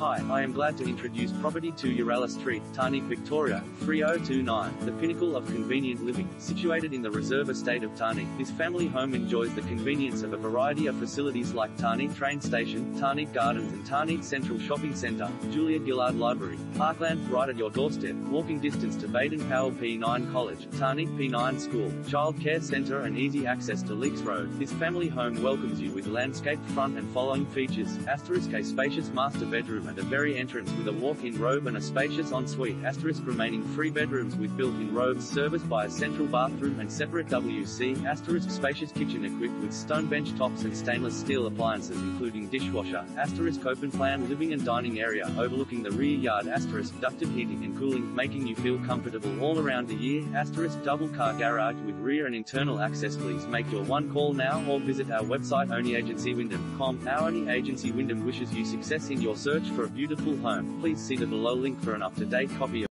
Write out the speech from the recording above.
Hi, I am glad to introduce property 2 Yaralla Street, Tarneit, Victoria, 3029, the pinnacle of convenient living. Situated in the reserve estate of Tarneit, this family home enjoys the convenience of a variety of facilities like Tarneit Train Station, Tarneit Gardens and Tarneit Central Shopping Centre, Julia Gillard Library, Parkland, right at your doorstep, walking distance to Baden Powell P9 College, Tarneit P9 School, Child Care Centre and easy access to Leakes Road. This family home welcomes you with landscaped front and following features, asterisk a spacious master bedroom and a very entrance with a walk-in robe and a spacious ensuite. Asterisk remaining three bedrooms with built-in robes serviced by a central bathroom and separate WC asterisk spacious kitchen equipped with stone bench tops and stainless steel appliances including dishwasher. Asterisk open plan living and dining area overlooking the rear yard. Asterisk ducted heating and cooling making you feel comfortable all around the year. Asterisk double car garage with rear and internal access please. Make your one call now or visit our website onlyagencywyndham.com our only agency Wyndham wishes you success in your search for a beautiful home. Please see the below link for an up-to-date copy of